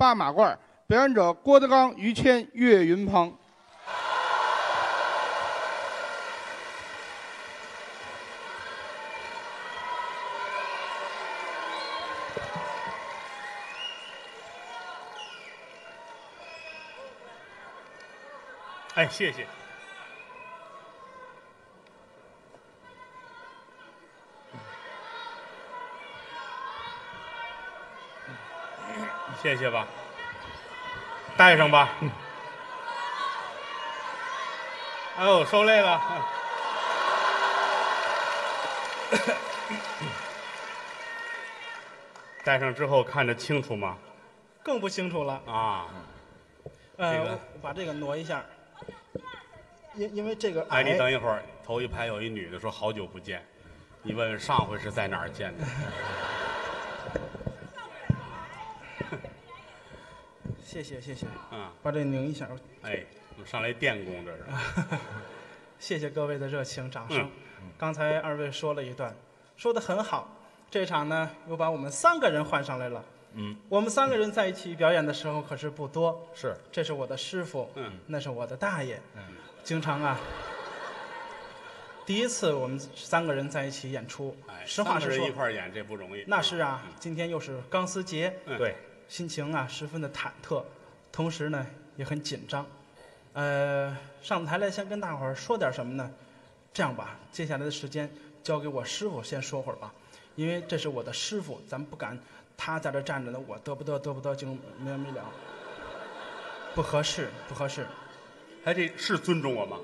八马褂，表演者郭德纲、于谦、岳云鹏。哎，谢谢。谢谢吧，带上吧。哎呦，受累了。戴上之后看着清楚吗？更不清楚了。啊，呃，这个我把这个挪一下，因因为这个哎，你等一会儿，头一排有一女的说好久不见，你问问上回是在哪儿见的？谢谢谢谢，嗯，把这拧一下，哎，我们上来电工这是。谢谢各位的热情掌声。嗯刚才二位说了一段，说的很好。这场呢，又把我们三个人换上来了。嗯，我们三个人在一起表演的时候可是不多。是，这是我的师傅，嗯，那是我的大爷，嗯经常啊。第一次我们三个人在一起演出，哎，实话实说一，块演这不容易。那是啊，今天又是钢丝节，嗯对，心情啊十分的忐忑，同时呢也很紧张。呃，上台来先跟大伙儿说点什么呢？这样吧，接下来的时间交给我师傅先说会儿吧，因为这是我的师傅，咱不敢他在这站着呢，我嘚不嘚嘚不嘚就没完没了，不合适，不合适。哎，这是尊重我吗？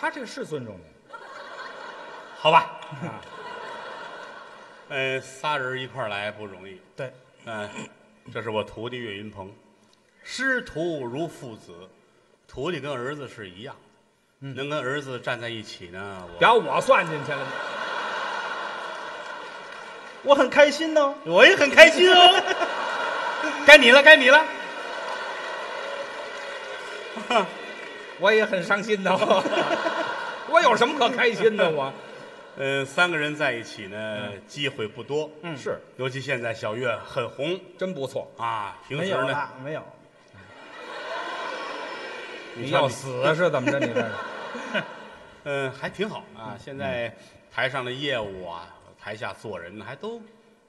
他这个是尊重你。好吧。呃，仨人一块来不容易。对，嗯、这是我徒弟岳云鹏，师徒如父子，徒弟跟儿子是一样，能跟儿子站在一起呢。我把我算进去了，我很开心呢。我也很开心哦。该你了，该你了。我也很伤心的。我有什么可开心的？我呃，三个人在一起呢，机会不多。嗯是尤其现在小岳很红真不错。啊，平时呢，没有了，没有。你要死是怎么着？你这是？嗯、还挺好啊。现在台上的业务啊，台下做人呢，还都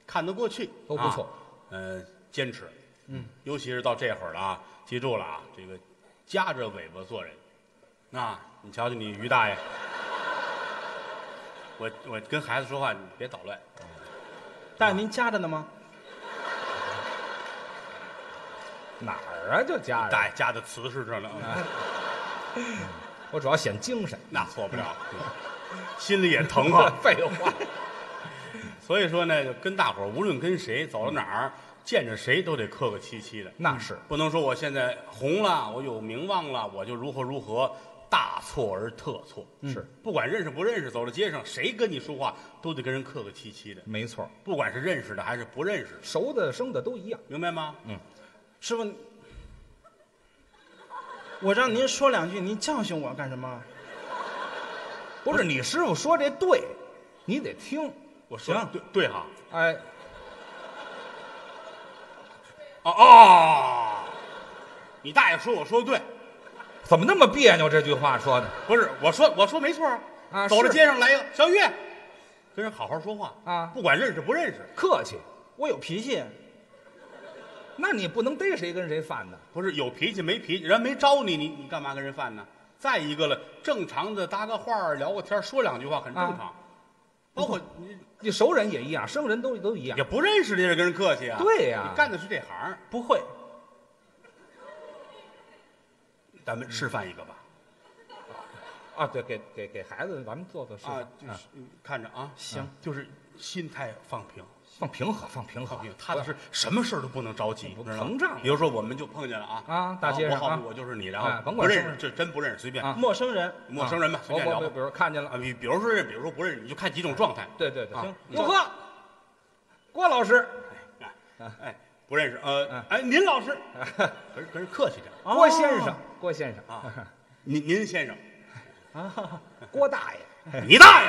看得过去，都不错啊。呃，坚持，嗯，尤其是到这会儿了啊，记住了啊，这个夹着尾巴做人。啊，你瞧瞧你于大爷，我我跟孩子说话，你别捣乱。大爷您夹着呢吗？哪儿啊？就夹着。大爷夹的瓷实着呢，我主要显精神。那错不了，心里也疼啊。废话。所以说呢，跟大伙儿无论跟谁走到哪儿，见着谁都得客客气气的，那是不能说我现在红了，我有名望了，我就如何如何，大错而特错。是，不管认识不认识，走到街上谁跟你说话，都得跟人客客气气的，没错，不管是认识的还是不认识的，熟的生的都一样。明白吗？嗯师傅，我让您说两句，您教训我干什么？不是你师傅说这对，你得听。我说行对对哈，哎，哦哦，你大爷说我说的对，怎么那么别扭？这句话说的不是我说我说没错啊走到是街上来一个小月，跟人好好说话啊不管认识不认识。客气，我有脾气，那你不能逮谁跟谁犯呢？不是有脾气没脾气，人家没招你，你你干嘛跟人犯呢？再一个了，正常的搭个话儿聊个天儿说两句话很正常，包括你你熟人也一样，生人都都一样也。不认识的人跟人客气啊。对呀你干的是这行儿，不会。咱们示范一个吧。啊，对，给给给孩子咱们做做示范啊，就是嗯看着啊，行就是心态放平，放平和，放平和放平，踏踏实，什么事儿都不能着急，膨胀比如说，我们就碰见了啊啊大街上我好啊我就是你，然哎后甭管不认识，这真不认识，随便啊陌生人，陌生人吧，随便聊比。如看见了啊，，比比如说认，比如说不认识，你就看几种状态。对对对，啊行，你祝贺郭老师，哎哎，不认识，呃嗯，哎，您老师，跟人跟人客气点哦郭先生，郭先生，啊，您您先生，啊，郭大爷，你大爷，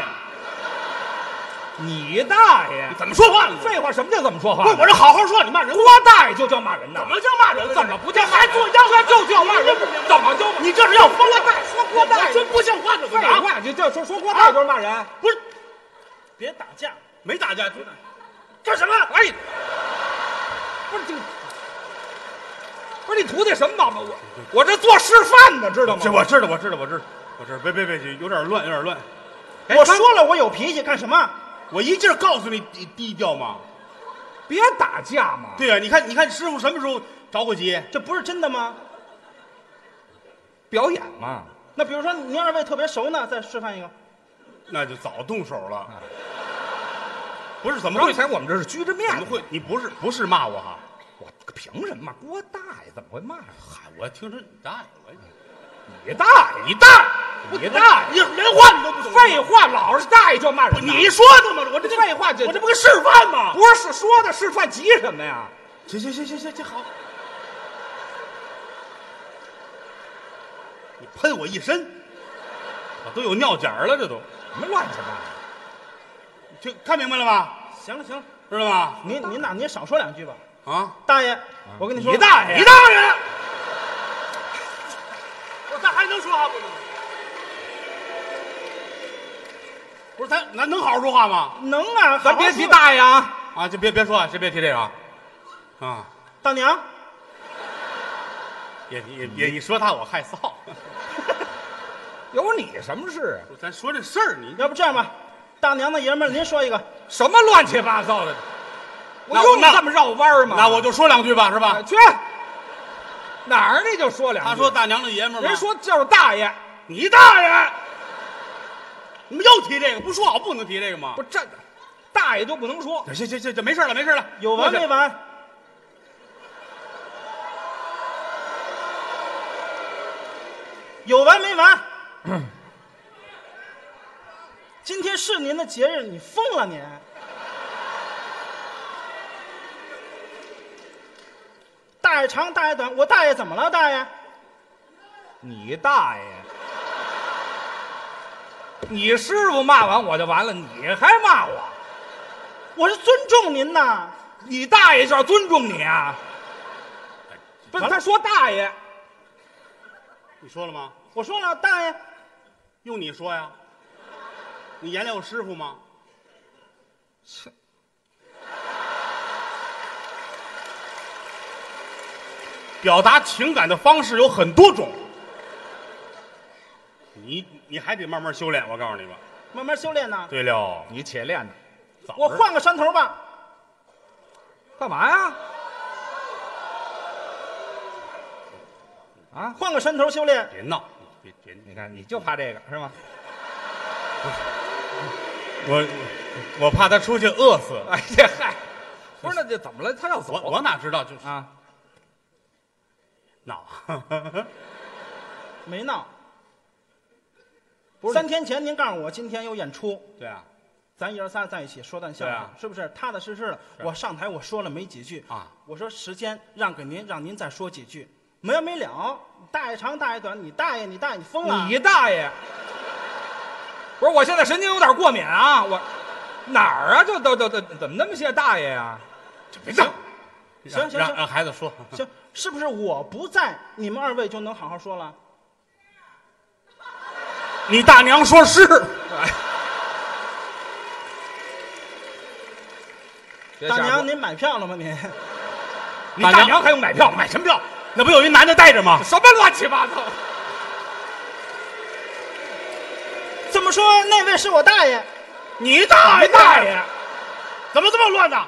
你大爷！怎么说话呢？废话，什么叫怎么说话？不是，我这好好说，你骂人郭大爷就叫骂人呢？怎么叫骂人了？怎么不叫还做这就叫骂人？怎么就你这是要疯了？说郭大爷真不像话，这废话，就就说说郭大爷就是骂人。不是别打架，没打架，干什么？哎，不是这，不是你徒弟什么毛病？我我这做示范呢，知道吗？这我知道，我知道，我知道，我知道。别别别，有点乱，有点乱。哎我说了我有脾气，干什么？我一劲儿告诉你低低调嘛。别打架嘛。对呀、你看，你看师傅什么时候着过急？这不是真的吗？表演嘛。那比如说您二位特别熟呢，再示范一个。那就早动手了。不是怎么会？刚才我们这是拘着面子怎么会？你不是不是骂我哈？我凭什么骂郭大爷？怎么会骂人？嗨，我听说你大爷，我你大爷，你大爷，你大爷，你人话你都不懂。废话，老是大爷就骂人呐。你说的嘛？我这废话，我这不个示范吗？不是说的示范，急什么呀？行行行行行行好。你喷我一身，我都有尿碱了，这都。什么乱七八糟？听看明白了吧？行了行了，知道吧？您您呐，您少说两句吧。啊，大爷，我跟你说，你大爷你大爷！我咱还能说话不能？不是咱咱能好好说话吗？能啊，咱别提大爷啊！啊，就别别说，先别提这个啊。啊，大娘，别别别你说他我害臊。有你什么事啊？咱说这事儿，你要不这样吧，大娘的爷们儿，您说一个。什么乱七八糟的？我那我那这么绕弯儿吗？那我就说两句吧，是吧啊？去哪儿你就说两句。他说大娘的爷们儿，人说就是大爷，你大爷！你们又提这个，不说好不能提这个吗不？这大爷就不能说。行行行行，没事了，没事了，有完没完？有完没完？今天是您的节日，你疯了您？大爷长，大爷短，我大爷怎么了？大爷，你大爷！你师傅骂完我就完了，你还骂我？我是尊重您呐。你大爷就要尊重你啊！不是，他说大爷，你说了吗？我说了，大爷，用你说呀？你眼里有师傅吗？表达情感的方式有很多种，你你还得慢慢修炼。我告诉你吧。慢慢修炼呢。对了，你且练呢，我换个山头吧。干嘛呀？啊！换个山头修炼。别闹，别别，你看，你就怕这个是吗？我我怕他出去饿死。哎呀嗨，不是那这怎么了？他要走我我哪知道就是啊？闹。没闹。不是三天前您告诉我今天有演出，对啊咱爷儿仨在一起说段相声，啊是不是？踏踏实实的。我上台我说了没几句啊，我说时间让给您，让您再说几句，没完没了。大爷长大爷短，你大爷你大爷你疯了！你大爷！不是，我现在神经有点过敏啊！我哪儿啊？就都都都怎么那么些大爷呀、别闹。让行行行让孩子说。行，是不是我不在，你们二位就能好好说了？你大娘说是。大娘，您买票了吗？您 你大娘还用买票？买什么票？那不有一男的带着吗？什么乱七八糟？怎么说，那位是我大爷。你大爷大爷！怎么这么乱呢？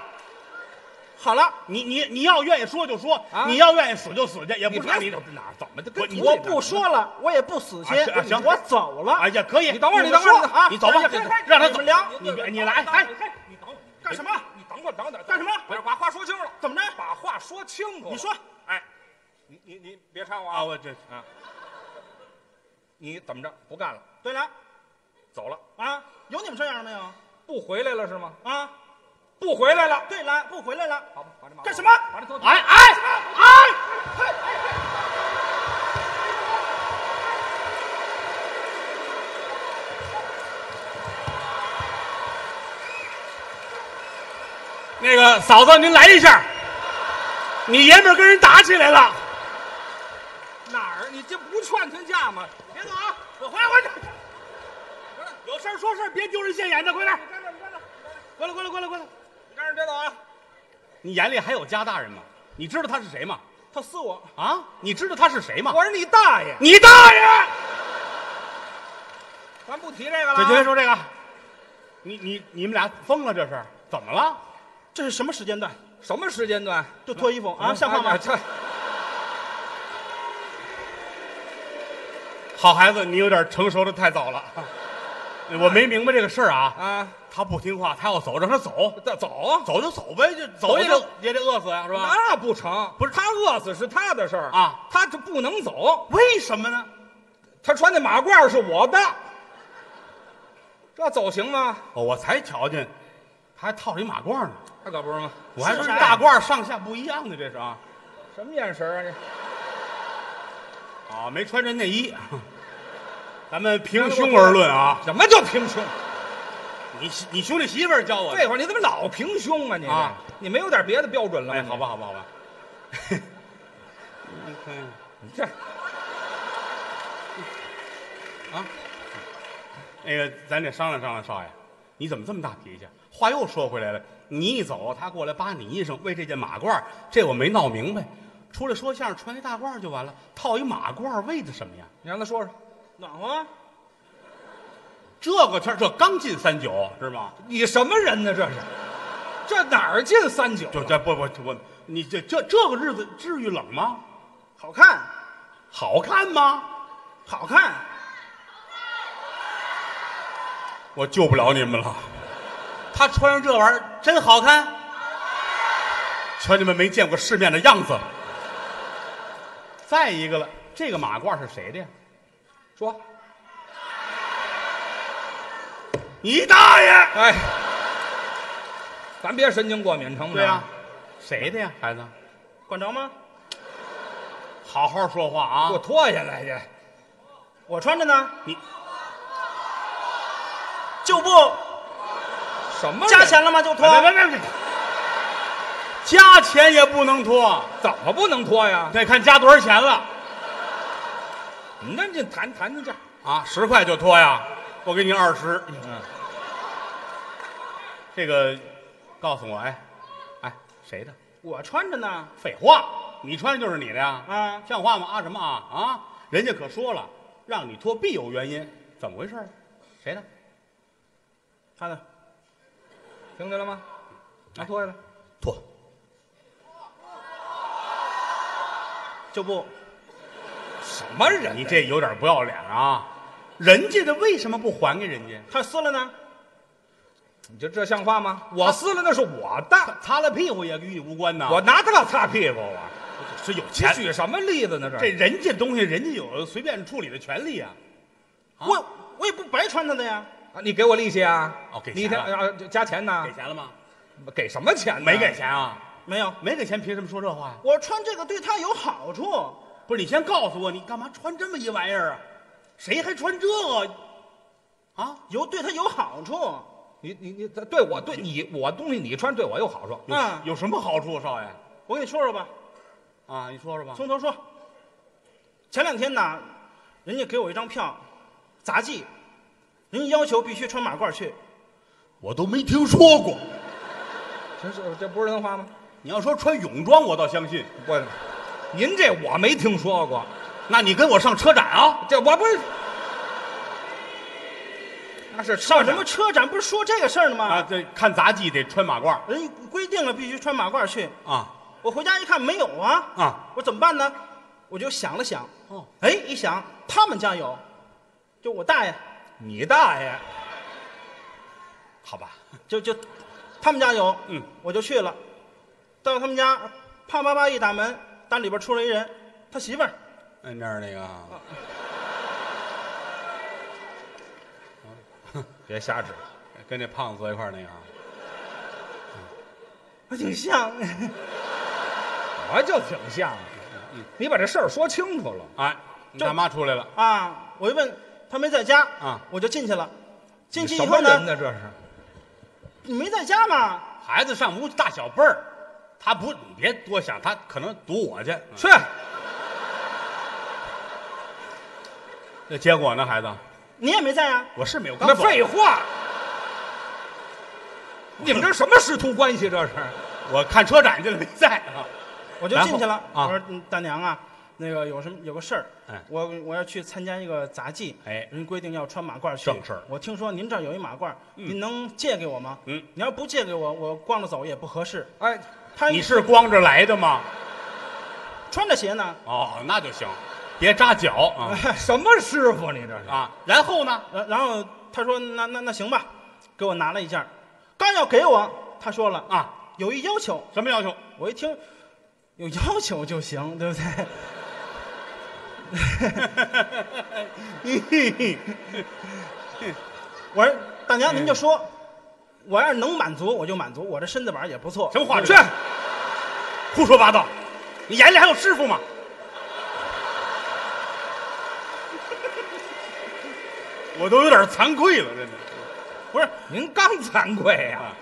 好了，你你你要愿意说就说，啊你要愿意死就死去，也不差你别哪怎么的跟我你我不说了，我也不死心啊行行，我走了。哎呀，可以，你等会儿，你你等会儿说啊你走吧哎呀，让他走你们聊你别你来，哎，你等会儿干什么？你等会儿，等等，干什么不是，把话说清楚了，怎么着？把话说清楚。你说，哎，你你你别掺和啊，啊！我这啊你怎么着？不干了，对了走了，啊，有你们这样的没有？不回来了是吗？啊，不回来了，对了，不回来了，好吧，把这马干什么？把这头哎哎哎，那个，嫂子，您来一下。你爷们儿跟人打起来了。哪儿？你这不劝劝架吗？别走啊！我回来，回来。有事儿说事儿，别丢人现眼的，快点。站着，站着。过来，过来，过来，过来。你站着，别走啊！你眼里还有家大人吗？你知道他是谁吗？他撕我，啊，你知道他是谁吗？我是你大爷。你大爷！咱不提这个了啊。这就别说这个。你你你们俩疯了，这是怎么了？这是什么时间段？什么时间段？就脱衣服啊，像话吗？这好孩子，你有点成熟的太早了。我没明白这个事儿啊。啊，他不听话，他要走，让他走，走啊，走就走呗，就走走也也得也得饿死呀，是吧？那不成。不是他饿死是他的事儿啊，他这不能走。为什么呢？他穿的马褂是我的，这走行吗？哦，我才瞧见，他还套着一马褂呢。那可不是吗？我还说是大褂上下不一样的，这是啊。什么眼神啊？这啊，没穿着内衣。咱们平胸而论啊，什么叫平胸？你你兄弟媳妇儿教我的。这会儿你怎么老平胸啊？你啊你没有点别的标准了吗？哎，好吧，好吧，好吧。你看你这啊，那个咱得商量商量，少爷，你怎么这么大脾气？话又说回来了，你一走，他过来扒你衣裳，为这件马褂，这我没闹明白。出来说相声，穿一大褂就完了，套一马褂为的什么呀？你让他说说，暖和啊。这个天儿这刚进三九，知道吗？你什么人呢？这是，这哪儿进三九？就这不不不你这这这个日子至于冷吗？好看，好看吗？好看，我救不了你们了。他穿上这玩意儿真好看，瞧你们没见过世面的样子。再一个了，这个马褂是谁的呀？说，你大爷！哎，咱别神经过敏成不成？对呀、谁的呀，孩子？管着吗？好好说话啊给我啊！脱下来去。我穿着呢，你就不什么人加钱了吗？就脱。别别别别，加钱也不能脱，怎么不能脱呀？得看加多少钱了你那这谈谈到这儿，啊！十块就脱呀？我给你二十。嗯，这个，告诉我，哎，哎，谁的？我穿着呢。废话，你穿就是你的呀？啊像话吗？啊什么啊啊！人家可说了，让你脱必有原因，怎么回事？谁的？他的听见了吗？来脱下来。脱。旧布，什么人？你这有点不要脸啊！人家的为什么不还给人家？他撕了呢。你就这像话吗？我撕了那是我的，擦了屁股也与你无关呐。我拿它擦屁股啊！是有你钱，举什么例子呢？这这人家东西人家有随便处理的权利啊。啊我我也不白穿他的呀。啊，你给我利息啊？哦给你钱了天啊加钱呢给？钱了吗？给什么钱呢？没给。钱啊？没有，没给钱，凭什么说这话呀？我穿这个对他有好处。不是你先告诉我，你干嘛穿这么一玩意儿啊？谁还穿这个？啊？有对他有好处。你你你对我对你我东西你穿对我有好处。有啊有什么好处，少爷？我给你说说吧，啊，你说说吧。从头说。前两天呢，人家给我一张票，杂技，人家要求必须穿马褂去。我都没听说过。这是这不是人话吗？你要说穿泳装，我倒相信。我，您这我没听说过。那你跟我上车展啊？这我不是，那是上什么车车展？不是说这个事儿呢吗？啊，这看杂技得穿马褂人家规定了必须穿马褂去。啊我回家一看没有啊，啊！我怎么办呢？我就想了想，哦，哎，一想他们家有，就我大爷，你大爷！好吧，就就他们家有，嗯，我就去了。到他们家，啪啪啪一打门，打里边出来一人，他媳妇儿。嗯，那儿那个 别瞎指，跟那胖子坐一块儿那个啊，还挺像，我就挺像的。你把这事儿说清楚了。哎，你大妈出来了，啊！我一问他没在家啊，我就进去了。进去以后呢，什么人呢？这是你没在家吗？孩子上屋大小辈儿，他不，你别多想，他可能堵我去。去，那结果呢，孩子，你也没在啊？我是没有那废话，你们这什么师徒关系？这是我看车展去了，没在啊。我就然后进去了。啊我说嗯大娘啊，那个有什么有个事儿，哎我我要去参加一个杂技，哎人规定要穿马褂去。正事儿我听说您这儿有一马褂，您能借给我吗？嗯，你要不借给我，我光着走也不合适。哎，他你是光着来的吗？穿着鞋呢，哦，那就行，别扎脚啊 什么师傅你这是？啊。然后呢？然然后他说那那那行吧，给我拿了一件儿，刚要给我，他说了啊，有一要求，什么要求？我一听有要求就行，对不对？我说大娘您就说，我要是能满足我就满足，我这身子板也不错。什么话？去，胡说八道！你眼里还有师傅吗？我都有点惭愧了，真的。不是您刚惭愧呀、啊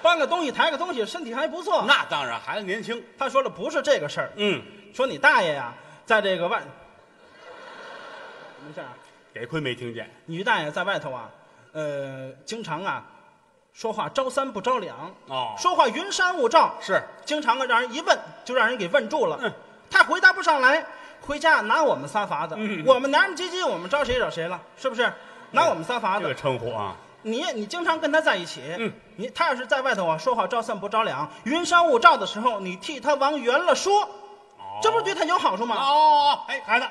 搬个东西抬个东西，身体还不错。那当然，孩子年轻。他说了不是这个事儿，嗯，说你大爷呀，在这个外，没事啊，得亏没听见。你大爷在外头啊，呃，经常啊，说话招三不着两，哦说话云山雾罩，是经常啊让人一问就让人给问住了，嗯他回答不上来，回家拿我们仨法子，嗯我们娘们唧唧，我们招谁惹谁了，是不是？拿我们仨法子这个，称呼啊，你你经常跟他在一起，嗯，你他要是在外头啊说话招三不着两，云山雾罩的时候，你替他往圆了说，哦这不是对他有好处吗？哦，哎，孩子，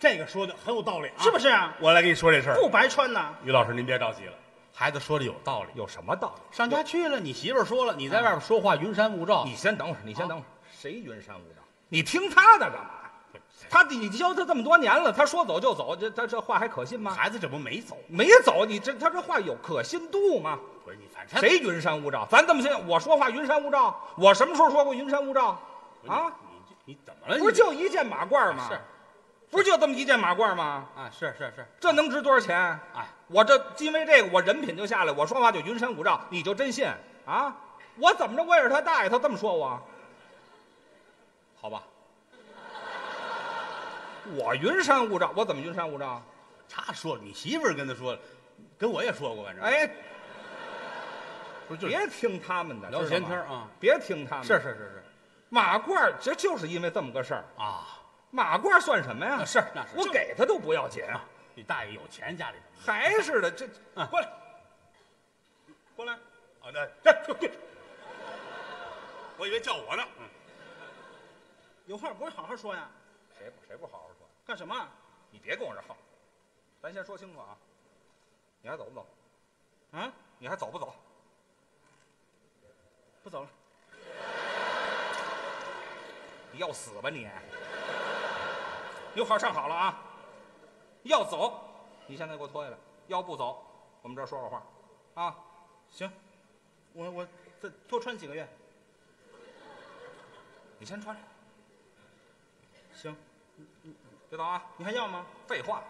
这个说的很有道理啊，是不？是啊？我来跟你说这事儿。不白穿呐。于老师，您别着急了，孩子说的有道理。有什么道理？上家去了，你媳妇儿说了，你在外边说话云山雾罩，你先等会儿，你先等会儿，谁云山雾罩？你听他的干嘛？他你教他这么多年了，他说走就走，这他这话还可信吗？孩子这不没走，没走，你这他这话有可信度吗？不是你反正谁云山雾罩？咱这么信？我说话云山雾罩？我什么时候说过云山雾罩？啊？你你怎么了？不是就一件马褂吗？是，不是就这么一件马褂吗？啊，是是是，这能值多少钱？哎，我这因为这个，我人品就下来，我说话就云山雾罩，你就真信啊？我怎么着？我也是他大爷，他这么说我，好吧，我云山雾罩，我怎么云山雾罩？他说了，你媳妇儿跟他说了，跟我也说过，反正，哎，不是就是别听他们的，聊闲天啊，别听他们是的。是是是马褂，这就是因为这么个事儿。啊，马褂算什么呀？是那是我给他都不要紧，啊，你大爷有钱，家里头还是的，这 啊过来，过来，啊，那这我以为叫我呢，嗯，有话不会好好说呀？谁不谁不好好说？干什么？你别跟我这耗，咱先说清楚啊，你还走不走？啊，你还走不走？不走了。你要死吧你！你话上好了啊，要走，你现在给我脱下来；要不走，我们这儿说会话，啊，行，我我再多穿几个月。你先穿上，行，别走啊！你还要吗？废话，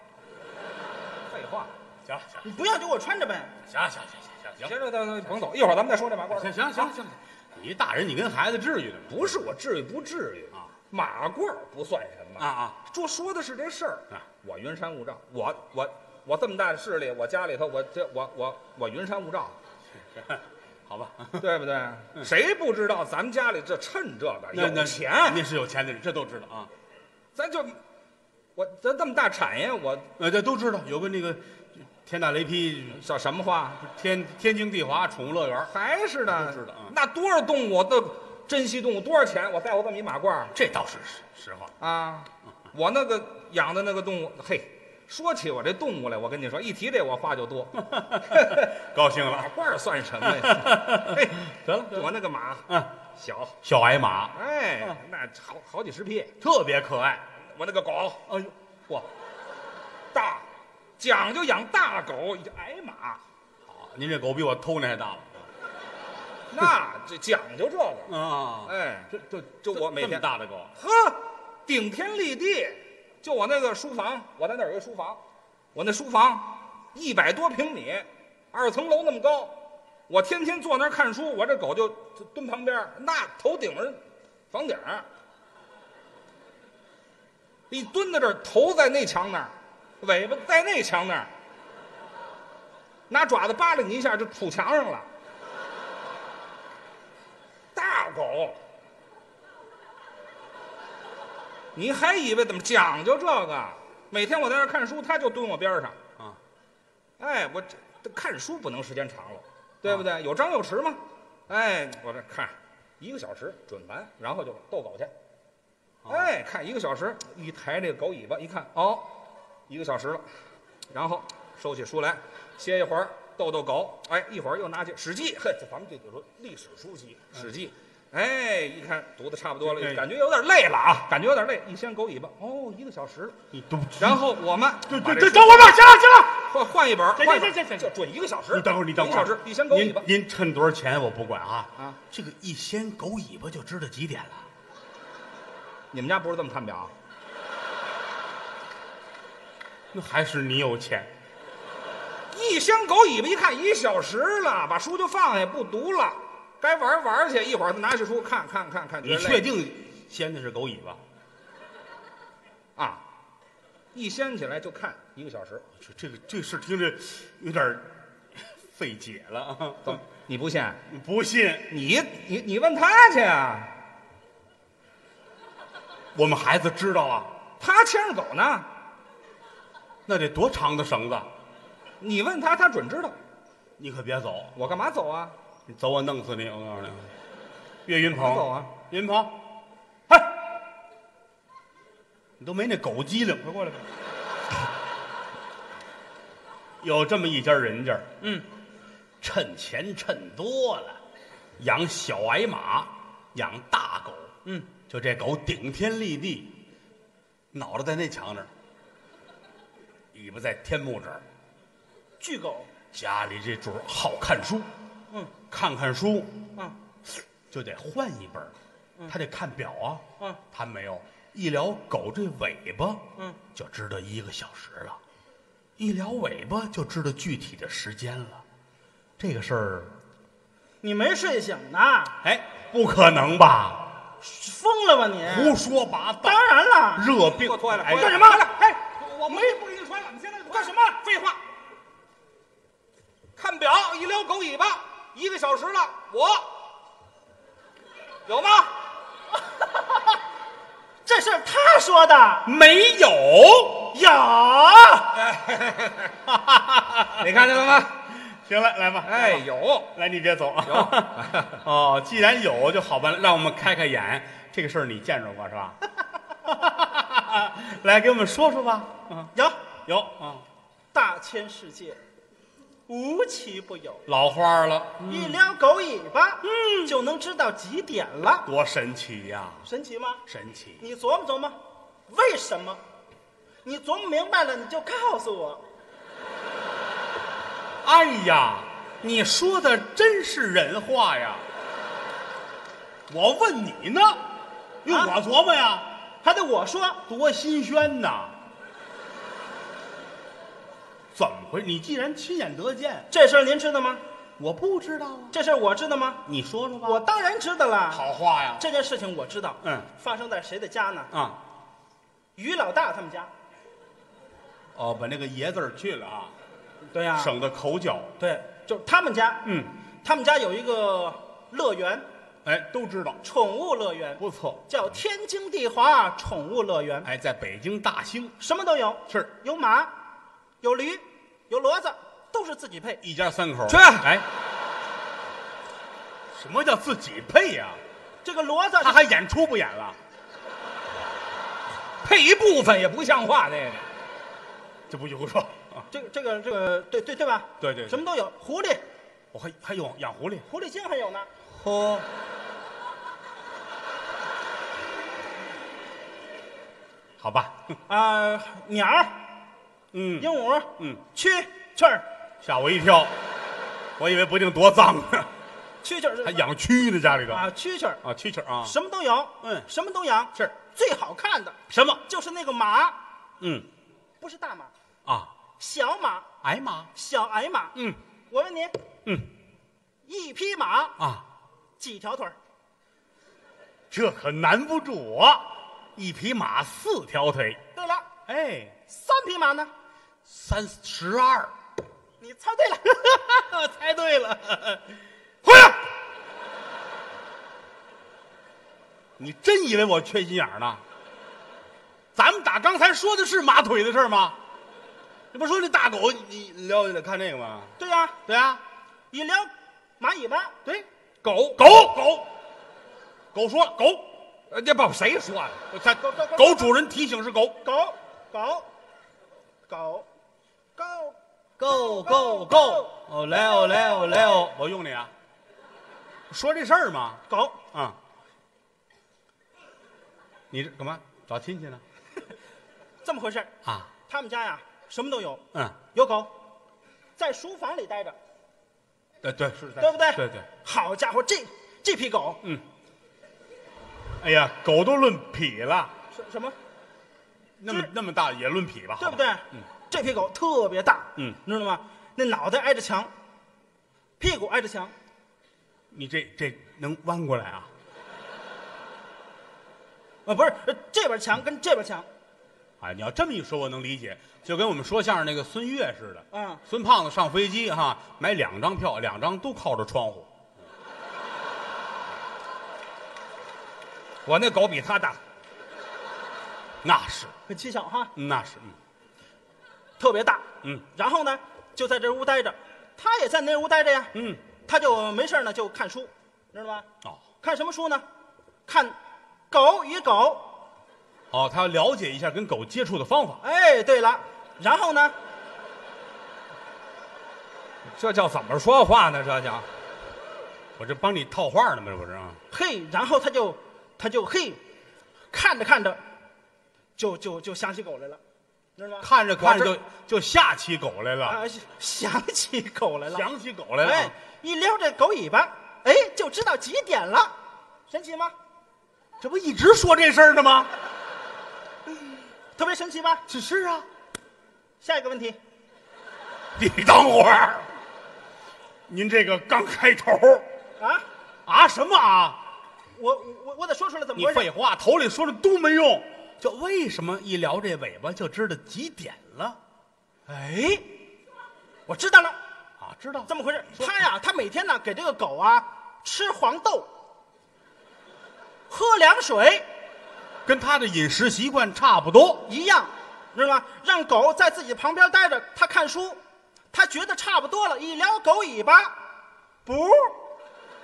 废话。行行你不要就给我穿着呗。行行行行行行，这这甭走，一会儿咱们再说这马褂。行行行行，你一大人，你跟孩子至于的吗？不是我至于不至于啊，马褂不算什么。啊啊，说说的是这事儿。啊。我云山雾罩，我我我这么大的势力，我家里头我这我我我云山雾罩，好吧，对不对？谁不知道咱们家里这趁这个有钱，那是有钱的人，这都知道啊，咱就我咱这么大产业，我呃，这都知道，有个那个天打雷劈，叫什么话？天天经地华宠物乐园，还是的，都知道啊。那多少动物都珍稀动物多少钱？我带我这么一马褂这倒是实实话。啊，我那个养的那个动物，嘿，说起我这动物来，我跟你说，一提这我话就多。高兴了马，褂算什么呀？嘿，得了，我那个马嗯，小，小矮马哎，那好好几十匹。特别可爱。我那个狗哎呦，嚯，大，讲究养大狗，矮马，好，您这狗比我偷那还大了那这讲究这个。啊！哎，这这这么就我每天大的狗，呵，顶天立地，就我那个书房，我在那儿有一书房，我那书房一百多平米，二层楼那么高，我天天坐那儿看书，我这狗就就蹲旁边儿，那头顶着房顶儿，一蹲在这儿，头在那墙那儿，尾巴在那墙那儿，拿爪子扒拉你一下就杵墙上了。大狗，你还以为怎么讲究这个？每天我在这看书，他就蹲我边上。啊，哎，我这这看书不能时间长了，对不对？有张有弛嘛。哎，我这看一个小时准完，然后就逗狗去。哎，看一个小时，一抬这个狗尾巴，一看哦，一个小时了，然后收起书来，歇一会儿，逗逗狗。哎，一会儿又拿起《史记》，嘿，咱们这就说历史书籍，《史记》。哎，一看读的差不多了，哎感觉有点累了啊，感觉有点累，一掀狗尾巴，哦，一个小时了。你都然后我们对对对，等会儿吧，行了行了，换换一本换一本行行行就准一个小时。你等会儿你等会儿，一个小时，一掀狗尾巴。您您趁多少钱我不管啊啊！这个一掀狗尾巴就知道几点了。你们家不是这么看表？那还是你有钱。一掀狗尾巴一看一小时了，把书就放下不读了，该玩玩去。一会儿拿起书看看看看，你得累确定掀的是狗尾巴？啊？一掀起来就看一个小时，这这个这事听着有点儿费解了啊！怎么你不信？你不信？你你你问他去啊，我们孩子知道啊，他牵着狗呢，那得多长的绳子？你问他，他准知道。你可别走，我干嘛走啊？你走我弄死你！我告诉你，岳云鹏，走啊？岳云鹏，嗨，你都没那狗机灵，快过来吧！有这么一家人家，嗯，趁钱趁多了，养小矮马，养大狗，嗯，就这狗顶天立地，脑袋在那墙那儿，尾巴在天幕这儿。巨狗，家里这主儿好看书，嗯，看看书。嗯。就得换一本儿，他得看表啊，嗯。他没有，一聊狗这尾巴，嗯，就知道一个小时了，一聊尾巴就知道具体的时间了，这个事儿，你没睡醒呢？哎，不可能吧？疯了吧你？胡说八道！当然了，热病。干什么？哎，我没不给你穿了，你现在干什么？废话！看表一撩狗尾巴，一个小时了，我有吗？这是他说的。没有，有，你看见了吗？行了，来吧，哎，有来，你别走。有，哦，既然有就好办了，让我们开开眼。这个事儿你见着过是吧？来，给我们说说吧。嗯，有，有啊，大千世界，无奇不有。老花了，一撩狗尾巴，嗯，就能知道几点了，多神奇呀！神奇吗？神奇！你琢磨琢磨，为什么？你琢磨明白了，你就告诉我。哎呀，你说的真是人话呀！我问你呢，用啊我琢磨呀，还得我说，多新鲜呐！怎么回？你既然亲眼得见，这事儿您知道吗？我不知道啊。这事儿我知道吗？你说说吧。我当然知道了。好话呀。这件事情我知道。嗯发生在谁的家呢？啊，于老大他们家。哦，把那个爷字儿去了啊，对呀、省得口角。对，就是他们家。嗯，他们家有一个乐园，哎，都知道，宠物乐园，不错。叫天经地华宠物乐园，哎，在北京大兴什么都有，是有马，有驴，有骡子，都是自己配。一家三口。去哎，什么叫自己配呀、这个骡子他还演出不演了？配一部分也不像话，这个这不胡说啊？这个这个这个对对对吧？对对对什么都有，狐狸，我还还有养狐狸。狐狸精还有呢。嚯！好吧，啊、鸟儿、嗯。鹦鹉、嗯，蛐蛐儿、吓我一跳，我以为不定多脏呢，蛐蛐儿还养蛆呢，家里头。啊，蛐蛐儿，啊，蛐蛐儿啊，什么都有，嗯。什么都养。是最好看的什么？就是那个马，嗯。不是大马，啊，小马，矮马，小矮马。嗯。我问你，嗯，一匹马啊，几条腿儿？这可难不住我。一匹马四条腿，对了，哎，三匹马呢？三十二，你猜对了，猜对了。回来！你真以为我缺心眼儿呢？咱们打刚才说的是马腿的事儿吗？你不说那大狗，你你撩起来看这个吗？对呀、对啊，一撩马尾巴，对，狗狗狗，狗说狗，呃，这不谁说的？它狗狗狗主人提醒是狗，狗狗狗狗够够够！哦来哦来哦来哦！我用你啊，说这事儿吗？狗，啊、你这干嘛找亲戚呢？这么回事儿啊，他们家呀，什么都有，嗯，有狗，在书房里待着，对对是在，对不对？对对，好家伙，这这批狗嗯哎呀，狗都论匹了，什什么？那么那么大也论匹吧？对不对？嗯，这批狗特别大，嗯，你知道吗？那脑袋挨着墙，屁股挨着墙，你这这能弯过来啊？啊，不是呃这边墙跟这边墙，哎，你要这么一说，我能理解，就跟我们说相声那个孙越似的。嗯，孙胖子上飞机哈，买两张票，两张都靠着窗户。我那狗比他大，那是，很蹊跷哈，那是，嗯特别大。嗯然后呢，就在这屋待着，他也在那屋待着呀，嗯，他就没事儿呢就看书，知道吧？哦看什么书呢？看《狗与狗哦，他要了解一下跟狗接触的方法。》。哎，对了，然后呢，这叫怎么说话呢？这叫我这帮你套话呢吗？这不是啊？嘿，然后他就他就嘿，看着看着，就就就想起狗来了，知道吗？看着看着就就吓起狗来了，啊，想起狗来了，想起狗来了。哎，一撩这狗尾巴，哎，就知道几点了，神奇吗？这不一直说这事儿呢吗？特别神奇吧？只是啊。下一个问题，你等会儿，您这个刚开头啊，啊什么啊？我我我得说出来怎么你回事？废话，头里说的都没用。就为什么一聊这尾巴就知道几点了哎，我知道了，啊？知道这么回事。他呀，他每天呢给这个狗啊吃黄豆，喝凉水跟他的饮食习惯差不多。一样，知道吗？让狗在自己旁边待着，他看书，他觉得差不多了，一撩狗尾巴，不，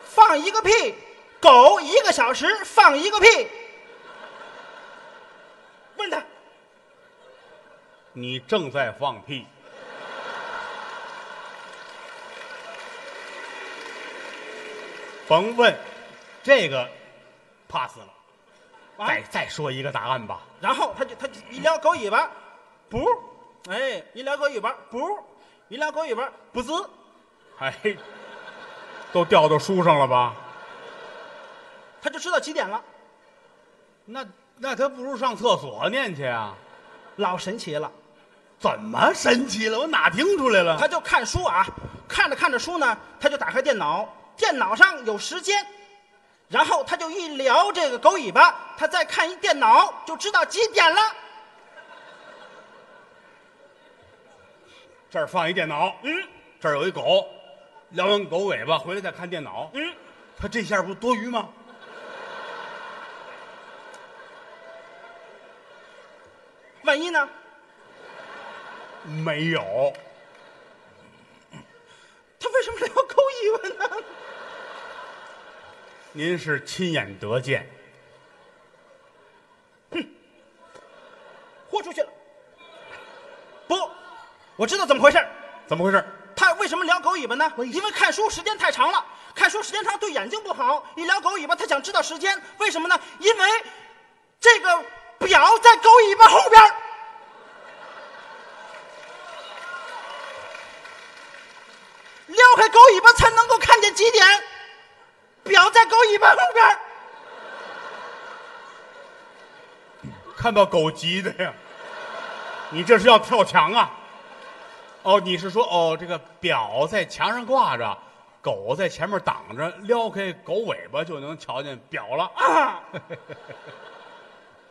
放一个屁，狗一个小时放一个屁。问他，你正在放屁。甭问，这个 pass 了。啊再再说一个答案吧。然后他就他就一撩狗尾巴，不，哎，一撩狗尾巴，不，一撩狗尾巴，不滋，哎，都掉到书上了吧？他就知道几点了，那那他不如上厕所念去啊？老神奇了。怎么神奇了？我哪听出来了？他就看书啊，看着看着书呢，他就打开电脑，电脑上有时间，然后他就一撩这个狗尾巴，他再看一电脑就知道几点了。这儿放一电脑，嗯这儿有一狗，撩完狗尾巴回来再看电脑，嗯，他这下不多余吗？万一呢？没有，他为什么撩狗尾巴呢？您是亲眼得见，豁出去了。不，我知道怎么回事儿怎么回事？他为什么撩狗尾巴呢？因为看书时间太长了，看书时间长对眼睛不好。一撩狗尾巴，他想知道时间，为什么呢？因为这个表在狗尾巴后边撩开狗尾巴才能够看见几点，表在狗尾巴后边看到狗急的呀！你这是要跳墙啊？哦，你是说哦，这个表在墙上挂着，狗在前面挡着，撩开狗尾巴就能瞧见表了。啊，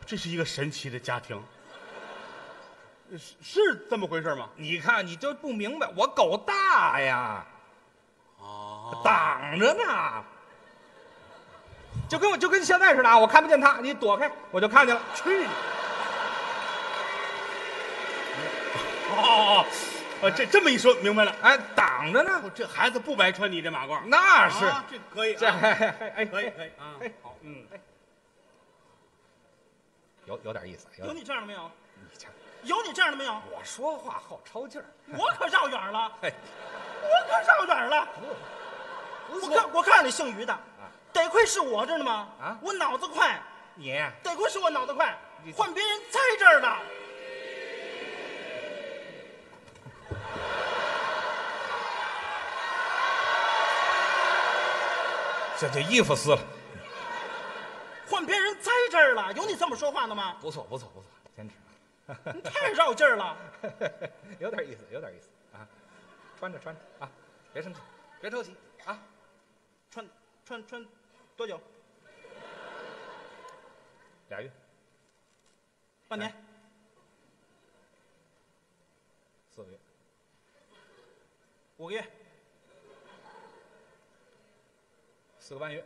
这是一个神奇的家庭，是是这么回事吗？你看你就不明白，我狗大呀，哦，挡着呢。就跟我就跟现在似的啊，我看不见它，你躲开我就看见了。去你！哦哦哦，这这么一说明白了。哎，挡着呢，哦这孩子不白穿你这马褂，那是啊这可以啊，这哎哎哎可以可以啊哎，好，嗯，有有点意思。有你这样的没有？你瞧，有你这样的没有？我说话好抄劲儿。我可绕远了，哎，我可绕远了。不我看我看着你姓于的，得亏是我这儿的嘛。啊我脑子快，你得亏是我脑子快你，换别人在这儿了。这这衣服撕了，换别人栽这儿了，有你这么说话的吗？不错不错不错，坚持。你太绕劲儿了。有点意思，有点意思啊！穿着穿着啊，别生气，别着急啊！穿穿穿多久？俩月、半年？四个月、五个月？四个半月、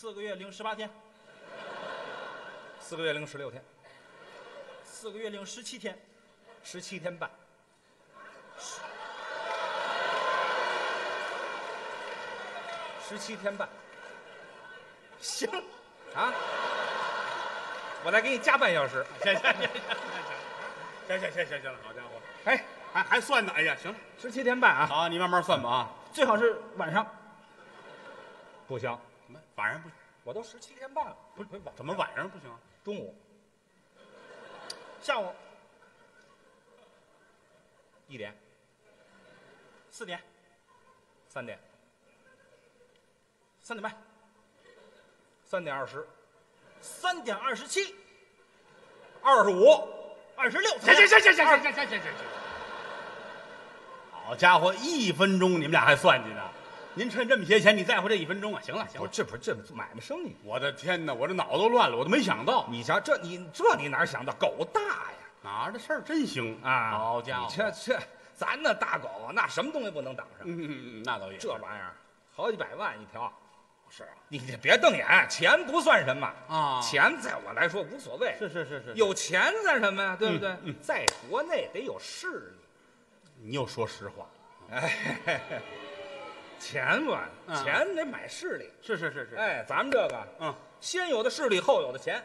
四个月零十八天？四个月零十六天、四个月零十七天？十七天半、十七天半行，啊！我再给你加半小时。行行行行行行行行行了，好家伙，哎，还还算呢，哎呀，行了，十七天半啊！好，你慢慢算吧啊，最好是晚上。不行，晚上不行？我都十七天半了，不是怎么晚上不行啊？中午。下午。一点、四点、三点、三点半、三点二十、三点二十七、二十五。二十六。行行行行行行行行行行。行，好家伙，一分钟你们俩还算计呢？您趁这么些钱，你在乎这一分钟啊？行了行了，不这不是这买卖生意。我的天哪，我这脑子都乱了，我都没想到你瞧，这你这你哪想到狗大呀？哪儿的事儿真行啊，好家伙，你这这咱那大狗那什么东西不能挡上？嗯那倒也是这玩意儿好几百万一条，是啊你这别瞪眼，钱不算什么啊钱在我来说无所谓，是是是是，有钱算什么呀？对不对？在国内得有势力，你又说实话，哎，嘿嘿钱嘛，嗯钱得买势力。是是是是，哎，咱们这个嗯，先有的势力，后有的钱，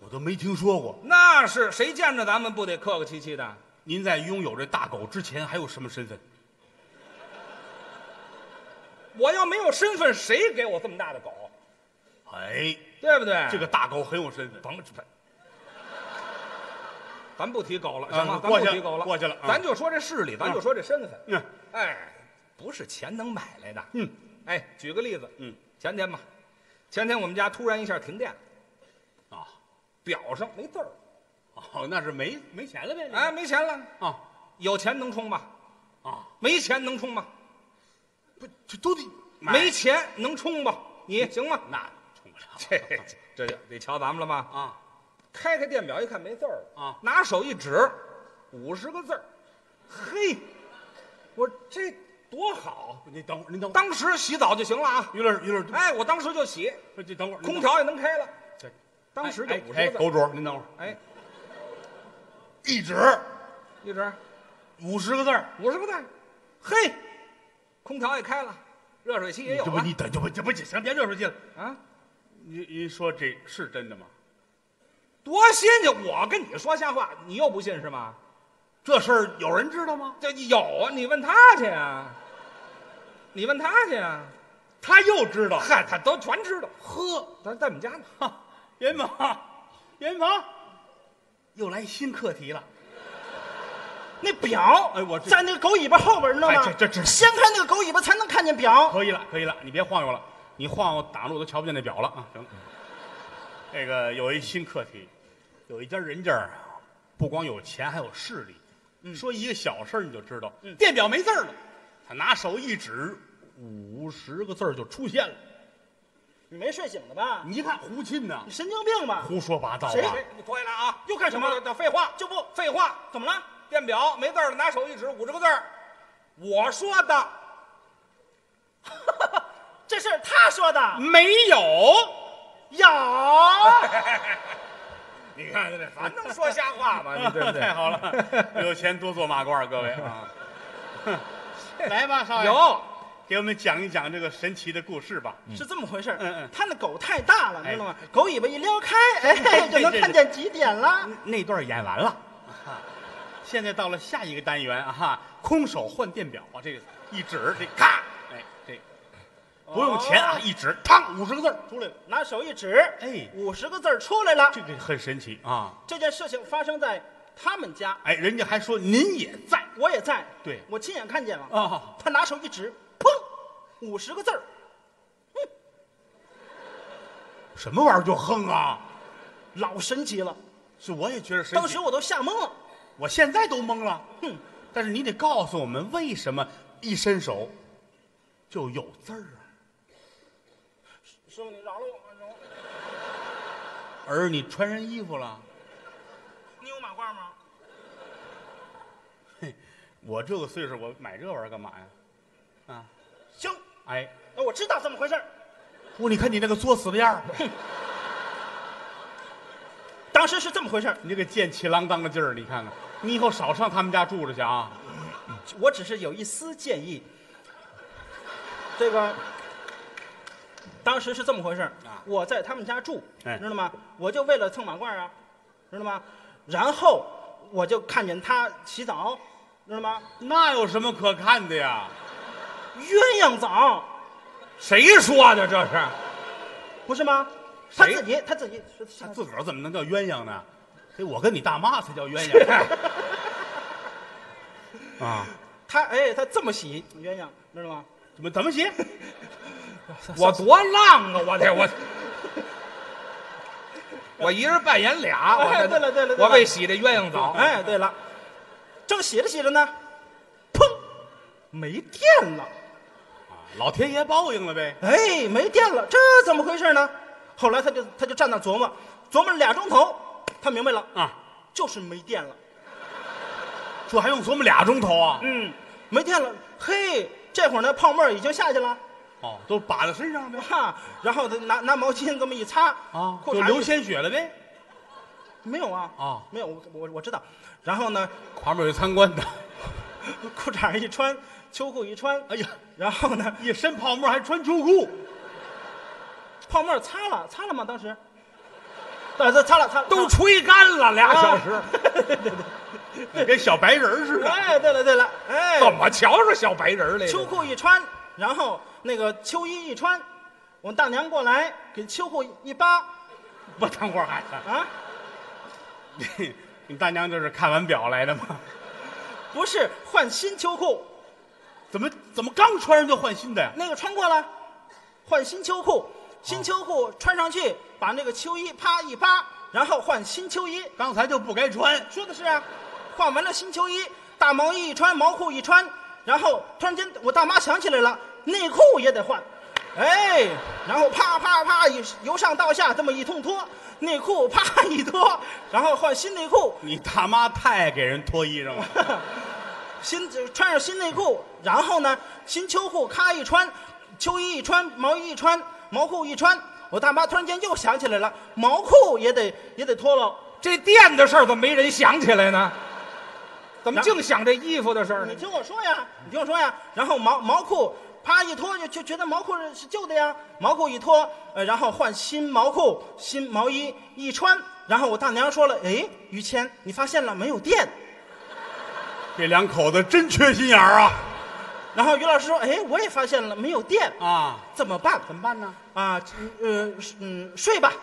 我都没听说过。那是谁见着咱们不得客客气气的？您在拥有这大狗之前还有什么身份？我要没有身份，谁给我这么大的狗？哎，对不对？这个大狗很有身份。甭甭，咱不提狗了，啊行吗？咱过去提狗了，过去了啊咱就说这势力，咱就说这身份。嗯哎，不是钱能买来的。嗯，哎，举个例子，嗯，前天吧，前天我们家突然一下停电了，啊，表上没字儿，哦，那是没没钱了呗？哎，没钱了。啊有钱能充吧？啊，没钱能充吗？不，这都得没钱能充吧？你行吗？那充不了 这这就得瞧咱们了吧？啊开开电表一看没字儿了啊拿手一指，五十个字儿，嘿，我这多好！您等会儿，您等会儿，当时洗澡就行了啊！于老师于老师，哎，我当时就洗，这等会儿，空调也能开了，这当时就哎哎，五十个字儿。狗主，您等会儿，哎，一指一指五十个字儿，五十个字，嘿，空调也开了，热水器也有这不你等这不这不行，别热水器了。啊，您您说这是真的吗？多新鲜！我跟你说瞎话，你又不信是吗？这事儿有人知道吗？这有啊，你问他去啊，你问他去啊。他又知道。嗨，他都全知道。呵，咱在我们家呢。哈，严妈，严妈，又来新课题了。那表，哎我这在那个狗尾巴后边，你知道吗？哎这这这掀开那个狗尾巴才能看见表。可以了，可以了，你别晃悠了，你晃悠挡着我都瞧不见那表了啊！行了，这个有一新课题，有一家人家啊，不光有钱，还有势力。说一个小事儿你就知道，电表没字儿了。他拿手一指，五十个字儿就出现了。你没睡醒呢吧？你一看胡沁呐你，神经病吧？胡说八道谁你对了啊，又干什么废话就不废话，怎么了？电表没字儿了，拿手一指，五十个字儿，我说的 这是他说的。没有。有，你看这还能说瞎话吗？你对不对？太好了，有钱多做马褂，各位啊！来吧，少爷，有给我们讲一讲这个神奇的故事吧。是这么回事嗯嗯他那狗太大了，哎知道吗？狗尾巴一撩开，哎，就能看见几点了。那段演完了，啊现在到了下一个单元啊哈，空手换电表啊，这个一指，这咔，哎，这不用钱啊，哦一指，嘡，五十个字儿出来了，拿手一指，哎五十个字儿出来了。这个很神奇啊！这件事情发生在他们家，哎，人家还说您也在我也在，对我亲眼看见了。啊，他拿手一指，砰，五十个字儿。什么玩意儿就哼啊？老神奇了，是我也觉得神奇。当时我都吓懵了。我现在都懵了，哼，但是你得告诉我们为什么一伸手就有字儿啊？师傅，你饶了我吧，儿，你穿上衣服了？你有马褂吗？嘿，我这个岁数，我买这玩意儿干嘛呀？啊，行，哎，那我知道怎么回事儿。我你看你那个作死的样儿，当时是这么回事儿，你这个贱气郎当的劲儿，你看看，你以后少上他们家住着去啊！我只是有一丝建议。这个，当时是这么回事儿啊我在他们家住，哎知道吗？我就为了蹭马褂啊，知道吗？然后我就看见他洗澡，知道吗？那有什么可看的呀？鸳鸯澡谁说的这是？不是吗？他谁自己，他自己，他自个儿怎么能叫鸳鸯呢？这我跟你大妈才叫鸳鸯 啊！他哎，他这么洗鸳鸯，知道吗？怎么怎么写？我多浪啊！我这我，我一人扮演俩。我哎对了对了对了我为洗这鸳鸯澡。哎，对了，正洗着洗着呢，砰，没电了。老天爷报应了呗！哎，没电了，这怎么回事呢？后来他就他就站那琢磨，琢磨了俩钟头，他明白了，啊，就是没电了。这还用琢磨俩钟头啊？嗯，没电了。嘿，这会儿呢，泡沫已经下去了，哦，都把在身上呗。哈，然后他拿拿毛巾这么一擦，啊，裤衩一就流鲜血了呗。没有啊？啊没有，我我我知道。然后呢，旁边有参观的，裤衩一穿，秋裤一穿，哎呀，然后呢，一身泡沫还穿秋裤，泡沫擦了，擦了吗？当时，对，这擦了，擦了，都吹干了俩啊小时，对对对，跟小白人儿似的。哎，对了对了，哎，怎么瞧着小白人儿来了？秋裤一穿，然后那个秋衣一穿，我大娘过来给秋裤一扒不等会儿孩子，啊，你大娘这是看完表来的吗？不是换新秋裤，怎么怎么刚穿上就换新的呀？那个穿过了，换新秋裤，新秋裤穿上去，把那个秋衣啪一扒，然后换新秋衣。刚才就不该穿。说的是啊，换完了新秋衣，大毛衣一穿，毛裤一穿，然后突然间我大妈想起来了，内裤也得换，哎，然后啪啪啪一由上到下这么一通脱，内裤啪一脱，然后换新内裤，你大妈太爱给人脱衣裳了。新穿上新内裤，然后呢，新秋裤咔一穿，秋衣一穿，毛衣一穿，毛裤一穿，我大妈突然间又想起来了，毛裤也得也得脱了。这店的事儿怎么没人想起来呢？怎么净想这衣服的事儿呢你？听我说呀，你听我说呀。然后毛毛裤啪一脱，就就觉得毛裤是是旧的呀。毛裤一脱，呃，然后换新毛裤、新毛衣一穿。然后我大娘说了，哎，于谦，你发现了没有电？这两口子真缺心眼儿啊！然后于老师说，哎，我也发现了没有电，啊，怎么办？怎么办呢？啊，呃，嗯，睡吧，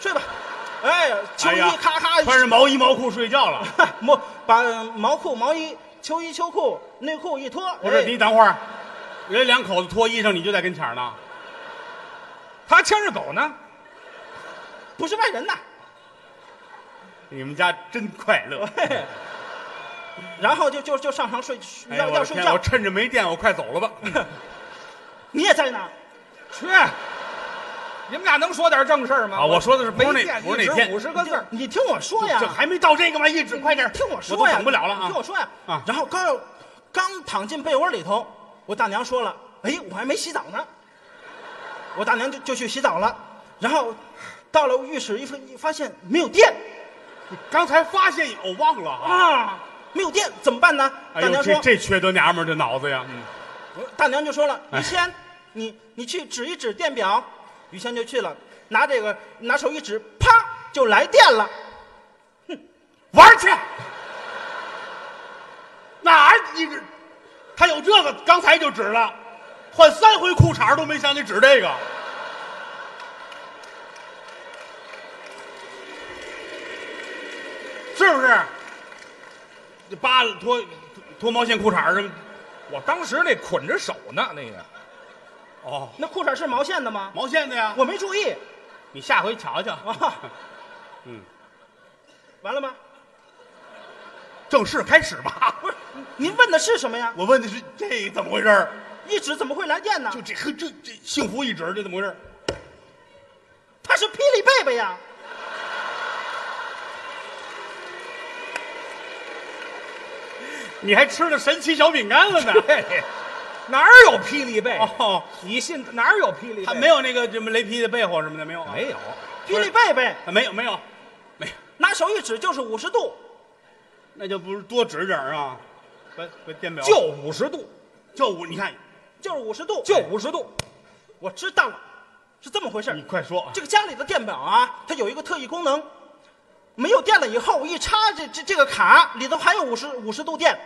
睡吧。哎，秋衣咔咔穿着毛衣毛裤睡觉了。毛把毛裤、毛衣、秋衣、秋裤、内裤一脱，不是，哎你等会儿，人两口子脱衣裳，你就在跟前儿呢。他牵着狗呢，不是外人呐。你们家真快乐。然后就就就上床睡，哎要要睡觉。趁着没电，我快走了吧。你也在呢，去，你们俩能说点正事儿吗？啊我说的是不是那没电不是那天五十个字儿，你听我说呀，这还没到这个吗？一直快点，听我我都说呀，等不了了听我说呀，啊然后刚要刚躺进被窝里头，我大娘说了，哎，我还没洗澡呢，我大娘就就去洗澡了，然后到了浴室一发一发现没有电刚才发现我忘了啊！啊，没有电怎么办呢？哎呦，大娘说，这这缺德娘们儿这脑子呀！嗯大娘就说了，哎于谦，你你去指一指电表，于谦就去了，拿这个拿手一指，啪就来电了。哼玩儿去！哪儿你这？他有这个，刚才就指了，换三回裤衩都没想起指这个。是不是？这扒了脱脱毛线裤衩儿什么？我当时那捆着手呢，那个哦，那裤衩是毛线的吗？毛线的呀。我没注意你下回瞧瞧。啊。嗯，完了吗？正式开始吧。不是，您问的是什么呀？我问的是这怎么回事儿？一指怎么会来电呢？就这呵这这幸福一指，这怎么回事儿？他是霹雳贝贝呀！你还吃了神奇小饼干了呢？哪儿有霹雳贝？哦，你信哪儿有霹雳贝？他没有那个什么雷劈的被窝什么的没有啊？没有，霹雳贝贝啊，没有没有，没有，拿手一指就是五十度，那就不是多指点儿啊？把把电表就五十度，就五，你看就是五十度。就五十度。我知道了，是这么回事你。快说，这个家里的电表啊，它有一个特异功能，没有电了以后，一插这这这个卡里头还有五十五十度电，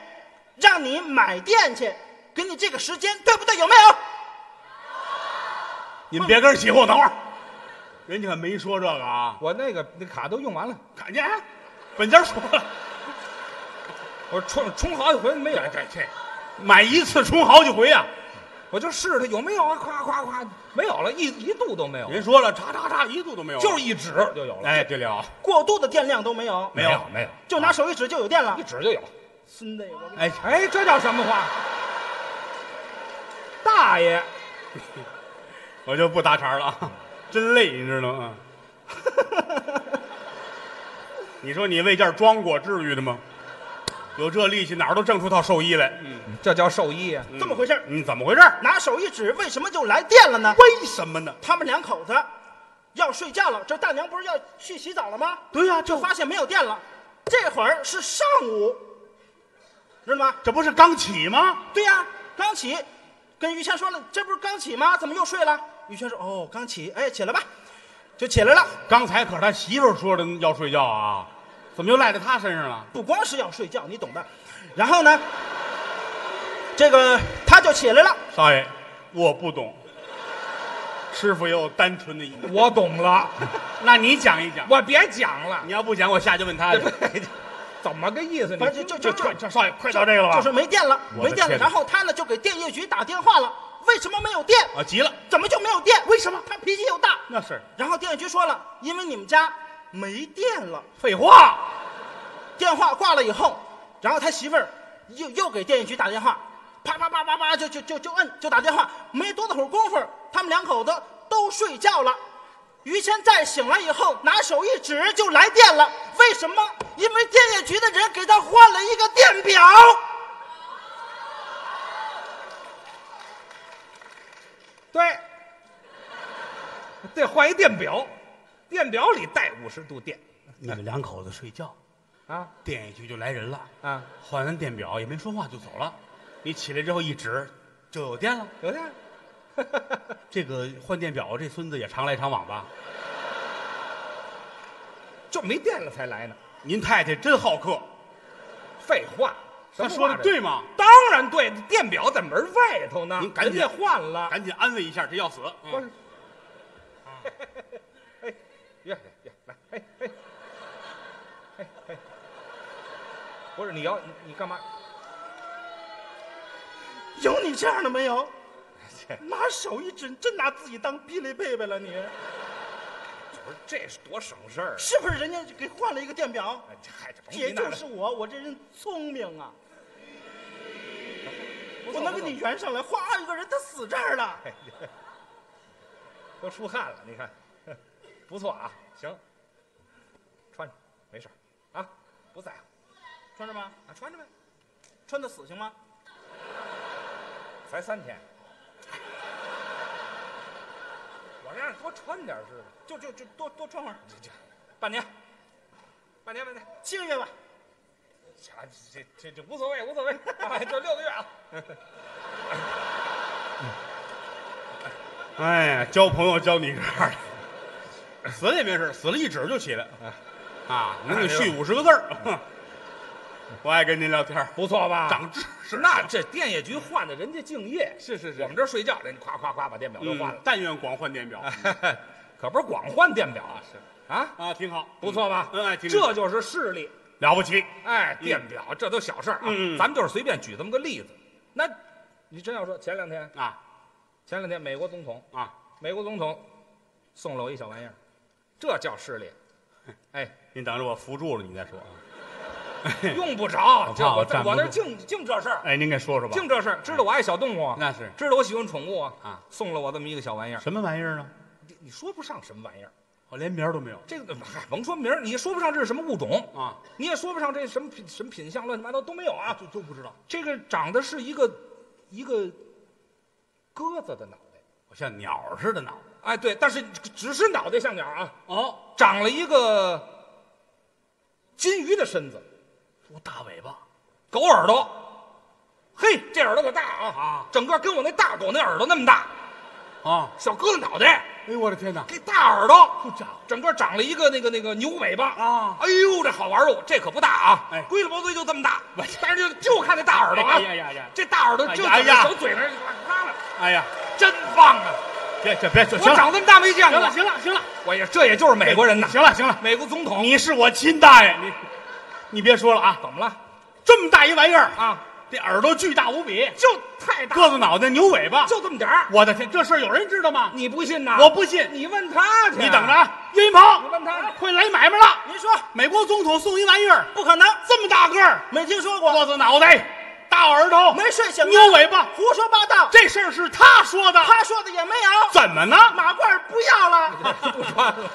让你买电去，给你这个时间，对不对？有没有？你们别跟人起哄，等会儿，人家可没说这个啊。我那个那卡都用完了，看见，本家说了，我充充好几回没有，这这买一次充好几回啊。我就试它有没有啊，夸夸夸，没有了，一一度都没有，人说了，嚓嚓嚓，一度都没有，就是一指就有了。哎，对了，过度的电量都没有，没有没有，就拿手一指就有电了一。指就有。孙子，我跟你哎，哎，这叫什么话？大爷，我就不搭茬了啊，真累，你知道吗？你说你为这装过，至于的吗？有这力气，哪儿都挣出套寿衣来。嗯，这叫寿衣啊。这么回事儿你怎么回事儿？拿手一指，为什么就来电了呢？为什么呢？他们两口子要睡觉了，这大娘不是要去洗澡了吗？对呀、就发现没有电了。这会儿是上午，知道吗？这不是刚起吗？对呀、刚起，跟于谦说了，这不是刚起吗？怎么又睡了？于谦说：“哦，刚起，哎，起来吧。”就起来了。刚才可是他媳妇儿说的要睡觉啊，怎么又赖在他身上了？不光是要睡觉，你懂的。然后呢，这个他就起来了。少爷，我不懂，师傅也有单纯的意思。我懂了，那你讲一讲，我别讲了你，要不讲，我下去问他去。怎么个意思？就就就少爷，快到这个了吧？就是没电了，没电了。然后他呢就给电业局打电话了，为什么没有电？啊，急了，怎么就没有电？为什么？他脾气又大。那是然后电业局说了，因为你们家没电了。废话。电话挂了以后，然后他媳妇儿又又给电业局打电话，啪啪啪啪啪就就就就摁就打电话，没多大会儿功夫，他们两口子都睡觉了。于谦再醒来以后，拿手一指就来电了。为什么？因为电业局的人给他换了一个电表。对，得换一电表，电表里带五十度电你们两口子睡觉，啊电一局就来人了，啊，换完电表也没说话就走了。你起来之后一指，就有电了。有电。这个换电表，这孙子也常来常往吧？就没电了才来呢。您太太真好客，废话，他说的对吗？当然对，电表在门外头呢，您赶紧人家换了。赶紧安慰一下，这要死。不是，哎，呀呀，来，哎哎，哎哎，不是你要你你干嘛？有你这样的没有？拿手一指，真拿自己当霹雳贝贝了你？不是这是多省事儿啊！是不是人家给换了一个电表？哎这也就是我，我这人聪明啊，我能给你圆上来。哗，一个人他死这儿了。哎都出汗了，你看，不错啊，行，穿着没事儿。啊，不在乎。穿着吧？啊，穿着呗，穿的死行吗？才三天，我让你多穿点儿似的，就就就多多穿会儿，这这。半年，半年半年，七个月吧。行了，这这这无所谓无所谓，啊，就六个月啊，哎呀，交朋友交你这样的，死了也没事，死了一指就起来，啊，能给续五十个字儿。我爱跟您聊天，不错吧？长知识。那这电业局换的人家敬业，是是是，我们这睡觉，人家夸夸夸把电表都换了，嗯但愿广换电表 可不是光换电表啊，是啊，啊，挺好，不错吧？嗯，这就是势力。了不起。哎，电表这都小事儿啊，咱们就是随便举这么个例子。那，你真要说前两天，啊前两天美国总统，啊，美国总统送了我一小玩意儿，这叫势力。哎，您等着我扶住了，你再说啊。用不着，我这我我站不我那儿住净净这事儿，哎，您给说说吧。净这事儿。知道我爱小动物啊，那是知道我喜欢宠物啊，啊，送了我这么一个小玩意儿，什么玩意儿呢？你你说不上什么玩意儿，我连名儿都没有这个嗨，甭说名儿，你说不上这是什么物种，啊，你也说不上这什么品什么品相，乱七八糟都没有啊。就就不知道。这个长得是一个一个鸽子的脑袋，我像鸟似的脑。哎，对，但是只是脑袋像鸟啊，哦，长了一个金鱼的身子，我大尾巴狗耳朵，嘿，这耳朵可大啊啊，整个跟我那大狗那耳朵那么大，啊！小鸽子脑袋，哎呦我的天哪！这大耳朵，好家伙整个长了一个那个那个牛尾巴啊哎呦，这好玩哦，这可不大啊，哎龟了包堆就这么大，但是就就看那大耳朵啊，哎呀呀呀！这大耳朵就哎呀从嘴那儿啪了，哎呀，真棒啊！别别别说，我长这么大没见过行了，行了行了我也这也就是美国人呐，行了行了，美国总统，你是我亲大爷，你你别说了啊！怎么了这么大一玩意儿，啊？这耳朵巨大无比，就太大，个子脑袋，牛尾巴，就这么点儿，我的天，这事儿有人知道吗？你不信呐？我不信，你问他去，你等着，啊！岳云鹏，你问他快来买卖了！您说美国总统送一玩意儿，不可能，这么大个儿，没听说过，个子脑袋，大耳朵，没睡醒啊，牛尾巴，胡说八道。这事儿是他说的，他说的也没有，怎么呢？马褂不要了。不穿了，